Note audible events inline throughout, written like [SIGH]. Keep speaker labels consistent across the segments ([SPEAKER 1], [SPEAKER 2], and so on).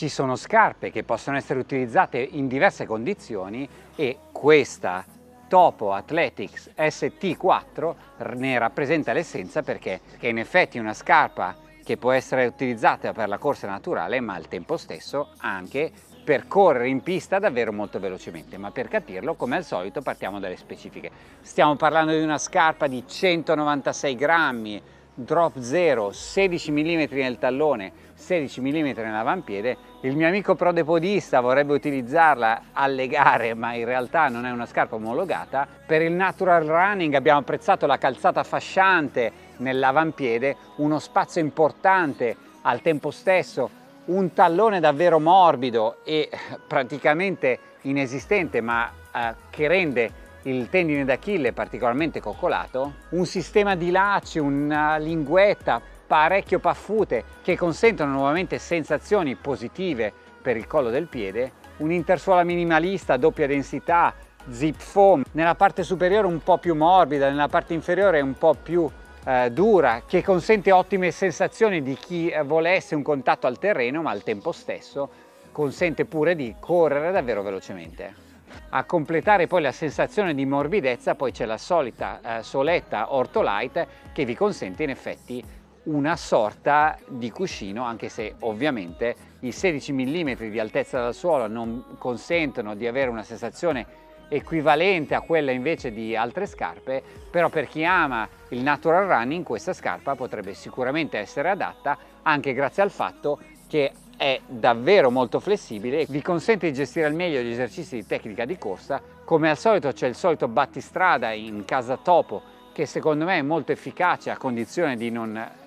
[SPEAKER 1] ci sono scarpe che possono essere utilizzate in diverse condizioni e questa Topo Athletics ST4 ne rappresenta l'essenza perché è in effetti una scarpa che può essere utilizzata per la corsa naturale ma al tempo stesso anche per correre in pista davvero molto velocemente, ma per capirlo come al solito partiamo dalle specifiche. Stiamo parlando di una scarpa di 196 grammi, drop 0, 16 mm nel tallone, 16 mm nell'avampiede. Il mio amico prodepodista vorrebbe utilizzarla alle gare, ma in realtà non è una scarpa omologata. Per il natural running abbiamo apprezzato la calzata fasciante nell'avampiede, uno spazio importante al tempo stesso, un tallone davvero morbido e praticamente inesistente, ma eh, che rende il tendine d'Achille particolarmente coccolato, un sistema di lacci, una linguetta parecchio paffute che consentono nuovamente sensazioni positive per il collo del piede, un'intersuola minimalista doppia densità, zip foam, nella parte superiore un po' più morbida, nella parte inferiore un po' più eh, dura, che consente ottime sensazioni di chi volesse un contatto al terreno, ma al tempo stesso consente pure di correre davvero velocemente. A completare poi la sensazione di morbidezza poi c'è la solita eh, soletta Ortolite che vi consente in effetti una sorta di cuscino anche se ovviamente i 16 mm di altezza dal suolo non consentono di avere una sensazione equivalente a quella invece di altre scarpe, però per chi ama il natural running questa scarpa potrebbe sicuramente essere adatta anche grazie al fatto che è davvero molto flessibile e vi consente di gestire al meglio gli esercizi di tecnica di corsa. Come al solito c'è il solito battistrada in casa topo che secondo me è molto efficace a condizione di non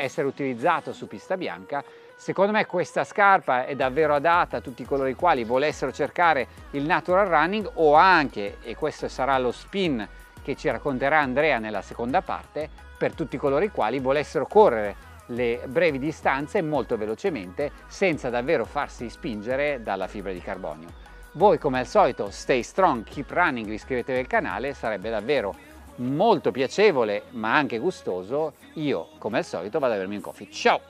[SPEAKER 1] essere utilizzato su pista bianca. Secondo me questa scarpa è davvero adatta a tutti coloro i quali volessero cercare il natural running o anche, e questo sarà lo spin che ci racconterà Andrea nella seconda parte, per tutti coloro i quali volessero correre le brevi distanze molto velocemente senza davvero farsi spingere dalla fibra di carbonio. Voi come al solito stay strong, keep running, iscrivetevi al canale, sarebbe davvero molto piacevole ma anche gustoso. Io come al solito vado a bermi un coffee. Ciao!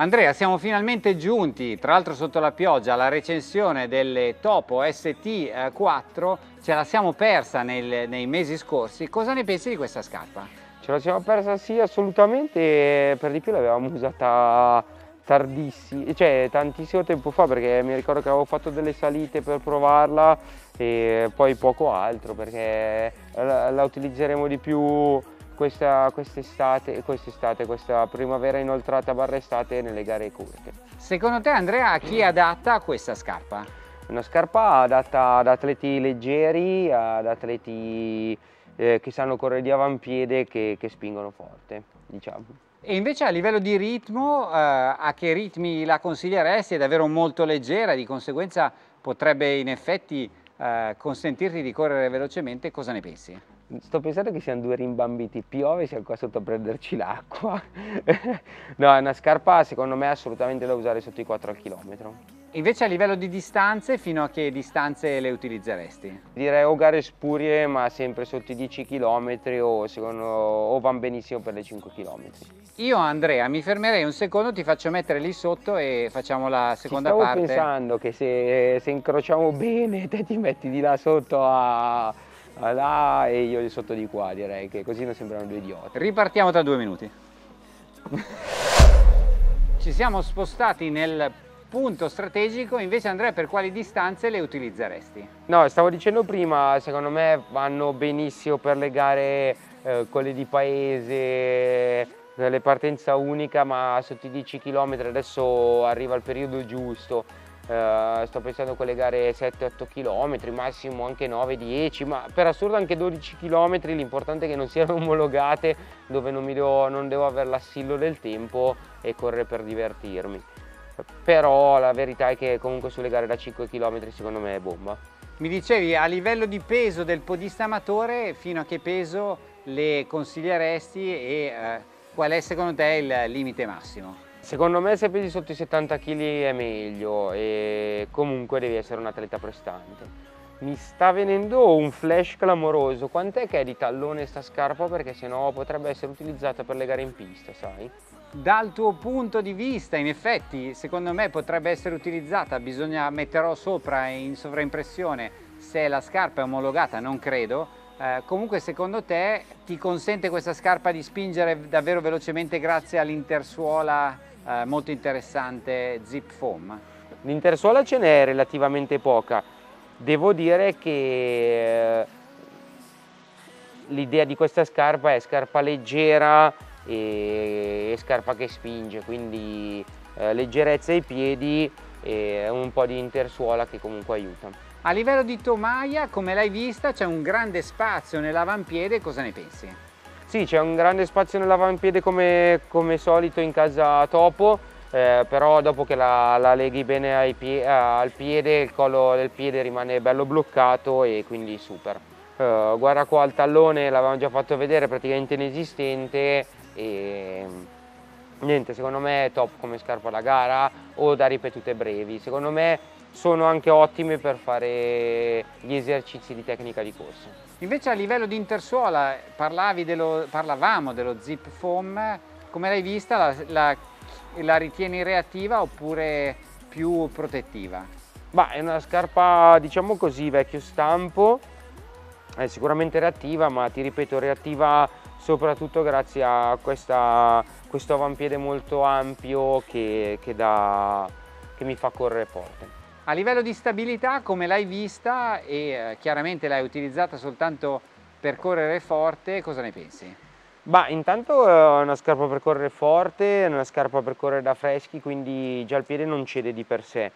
[SPEAKER 1] Andrea, siamo finalmente giunti, tra l'altro sotto la pioggia, alla recensione delle Topo ST4, ce la siamo persa nel, nei mesi scorsi, cosa ne pensi di questa scarpa?
[SPEAKER 2] Ce la siamo persa sì assolutamente, per di più l'avevamo [LAUGHS] usata tardissimo, cioè tantissimo tempo fa perché mi ricordo che avevo fatto delle salite per provarla e poi poco altro perché la, la utilizzeremo di più questa quest'estate, quest'estate, questa primavera inoltrata barra estate nelle gare corte.
[SPEAKER 1] Secondo te Andrea a chi è adatta questa scarpa?
[SPEAKER 2] Una scarpa adatta ad atleti leggeri, ad atleti eh, che sanno correre di avampiede che, che spingono forte, diciamo.
[SPEAKER 1] E invece a livello di ritmo, eh, a che ritmi la consiglieresti? È davvero molto leggera, di conseguenza potrebbe in effetti eh, consentirti di correre velocemente, cosa ne pensi?
[SPEAKER 2] Sto pensando che siano due rimbambiti, piove siamo qua sotto a prenderci l'acqua. [LAUGHS] no, è una scarpa secondo me assolutamente da usare sotto i 4 al chilometro.
[SPEAKER 1] Invece a livello di distanze, fino a che distanze le utilizzeresti?
[SPEAKER 2] Direi o gare spurie, ma sempre sotto i 10 km o, secondo, o van benissimo per le 5 km.
[SPEAKER 1] Io Andrea mi fermerei un secondo, ti faccio mettere lì sotto e facciamo la seconda
[SPEAKER 2] stavo
[SPEAKER 1] parte.
[SPEAKER 2] Stavo pensando che se, se incrociamo bene te ti metti di là sotto a là e io di sotto di qua direi che così non sembrano due idioti.
[SPEAKER 1] Ripartiamo tra due minuti. [LAUGHS] Ci siamo spostati nel punto strategico, invece Andrea per quali distanze le utilizzeresti?
[SPEAKER 2] No, stavo dicendo prima, secondo me vanno benissimo per le gare, eh, quelle di paese, le partenza unica ma sotto i 10 km adesso arriva il periodo giusto Uh, sto pensando a quelle gare 7-8 km, massimo anche 9-10, ma per assurdo anche 12 km, l'importante è che non siano [LAUGHS] omologate, dove non, devo, non devo avere l'assillo del tempo e correre per divertirmi. Però la verità è che comunque sulle gare da 5 km secondo me è bomba.
[SPEAKER 1] Mi dicevi a livello di peso del podista amatore, fino a che peso le consiglieresti e uh, qual è secondo te il limite massimo?
[SPEAKER 2] Secondo me se pesi sotto i 70 kg è meglio e comunque devi essere un atleta prestante. Mi sta venendo un flash clamoroso, quant'è che è di tallone sta scarpa perché sennò potrebbe essere utilizzata per le gare in pista, sai?
[SPEAKER 1] Dal tuo punto di vista, in effetti, secondo me potrebbe essere utilizzata, bisogna metterò sopra in sovraimpressione se la scarpa è omologata, non credo. Eh, comunque secondo te ti consente questa scarpa di spingere davvero velocemente grazie all'intersuola eh, molto interessante Zip Foam?
[SPEAKER 2] L'intersuola ce n'è relativamente poca. Devo dire che eh, l'idea di questa scarpa è scarpa leggera e, scarpa che spinge, quindi eh, leggerezza ai piedi e un po' di intersuola che comunque aiuta.
[SPEAKER 1] A livello di tomaia, come l'hai vista, c'è un grande spazio nell'avampiede, cosa ne pensi?
[SPEAKER 2] Sì, c'è un grande spazio nell'avampiede come, come, solito in casa Topo, eh, però dopo che la, la leghi bene pie, al piede, il collo del piede rimane bello bloccato e quindi super. Uh, guarda qua il tallone, l'avevamo già fatto vedere, praticamente inesistente e niente, secondo me è top come scarpa da gara o da ripetute brevi. Secondo me sono anche ottime per fare gli esercizi di tecnica di corsa.
[SPEAKER 1] Invece a livello di intersuola dello, parlavamo dello zip foam, come l'hai vista la, la, la ritieni reattiva oppure più protettiva?
[SPEAKER 2] Bah, è una scarpa diciamo così vecchio stampo, è sicuramente reattiva ma ti ripeto reattiva soprattutto grazie a questa, questo avampiede molto ampio che, che, da, che mi fa correre forte.
[SPEAKER 1] A livello di stabilità come l'hai vista e eh, chiaramente l'hai utilizzata soltanto per correre forte, cosa ne pensi?
[SPEAKER 2] Bah, intanto è una scarpa per correre forte, è una scarpa per correre da freschi, quindi già il piede non cede di per sé.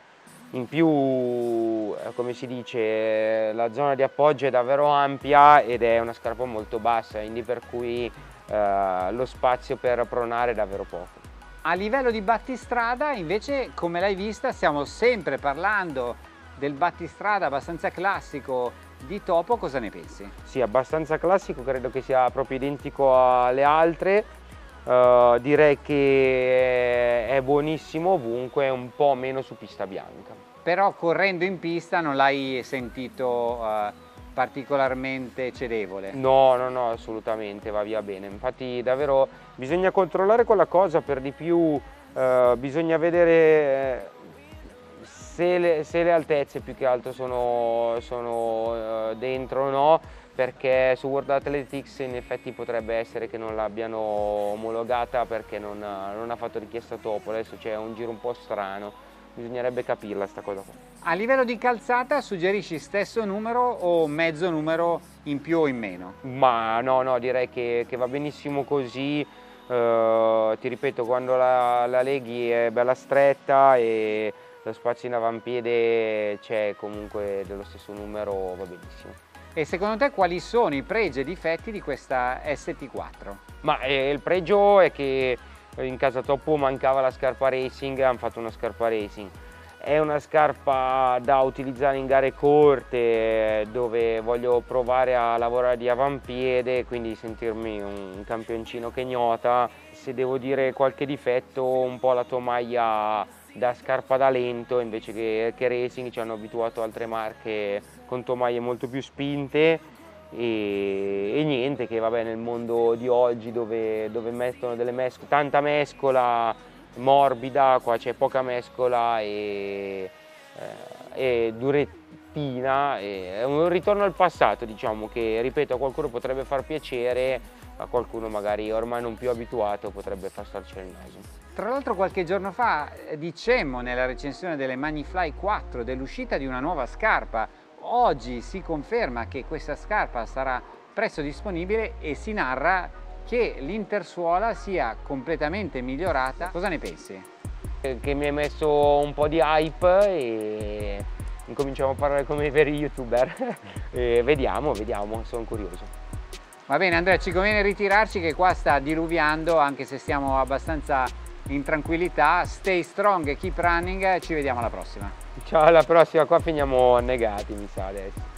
[SPEAKER 2] In più, eh, come si dice, la zona di appoggio è davvero ampia ed è una scarpa molto bassa, quindi per cui eh, lo spazio per pronare è davvero poco.
[SPEAKER 1] A livello di battistrada invece come l'hai vista stiamo sempre parlando del battistrada abbastanza classico di Topo, cosa ne pensi?
[SPEAKER 2] Sì, abbastanza classico, credo che sia proprio identico alle altre, uh, direi che è buonissimo ovunque, un po' meno su pista bianca.
[SPEAKER 1] Però correndo in pista non l'hai sentito uh, particolarmente cedevole.
[SPEAKER 2] No, no, no, assolutamente, va via bene. Infatti davvero bisogna controllare quella cosa, per di più eh, bisogna vedere se le, se le, altezze più che altro sono, sono dentro o no, perché su World Athletics in effetti potrebbe essere che non l'abbiano omologata perché non, non ha fatto richiesta topo, adesso c'è un giro un po' strano bisognerebbe capirla sta cosa qua.
[SPEAKER 1] A livello di calzata suggerisci stesso numero o mezzo numero in più o in meno?
[SPEAKER 2] Ma no, no, direi che, che va benissimo così. Uh, ti ripeto, quando la, la, leghi è bella stretta e lo spazio in avampiede c'è comunque dello stesso numero, va benissimo.
[SPEAKER 1] E secondo te quali sono i pregi e difetti di questa ST4?
[SPEAKER 2] Ma eh, il pregio è che in casa Toppo mancava la scarpa racing, hanno fatto una scarpa racing. È una scarpa da utilizzare in gare corte dove voglio provare a lavorare di avampiede, quindi sentirmi un campioncino che gnota. Se devo dire qualche difetto, un po' la tomaia da scarpa da lento invece che, che racing, ci hanno abituato altre marche con tomaie molto più spinte e, e, niente che vabbè nel mondo di oggi dove, dove mettono mesco, tanta mescola morbida, qua c'è poca mescola e, eh, e durettina, e è un ritorno al passato diciamo che ripeto a qualcuno potrebbe far piacere, a qualcuno magari ormai non più abituato potrebbe far storcere il naso.
[SPEAKER 1] Tra l'altro qualche giorno fa eh, dicemmo nella recensione delle Manifly 4 dell'uscita di una nuova scarpa Oggi si conferma che questa scarpa sarà presto disponibile e si narra che l'intersuola sia completamente migliorata. Cosa ne pensi?
[SPEAKER 2] Che mi hai messo un po' di hype e incominciamo a parlare come i veri youtuber. [LAUGHS] vediamo, vediamo, sono curioso.
[SPEAKER 1] Va bene Andrea, ci conviene ritirarci che qua sta diluviando anche se stiamo abbastanza in tranquillità. Stay strong keep running, ci vediamo alla prossima.
[SPEAKER 2] Ciao, alla prossima, qua finiamo annegati mi sa adesso.